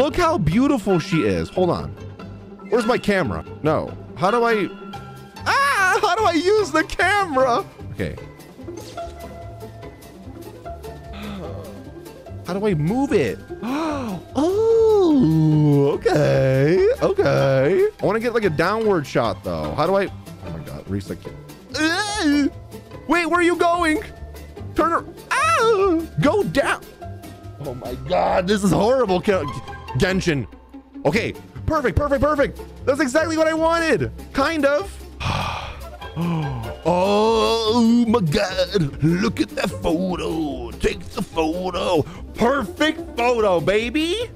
Look how beautiful she is. Hold on. Where's my camera? No. How do I... Ah! How do I use the camera? Okay. How do I move it? Oh, okay. Okay. I want to get like a downward shot though. How do I... Oh my God. Reset. Wait, where are you going? Turn her... Ah! Go down. Oh my God. This is horrible. Ke- Genshin. Okay. Perfect, perfect, perfect. That's exactly what I wanted. Kind of. Oh my God. Look at that photo. Take the photo. Perfect photo, baby.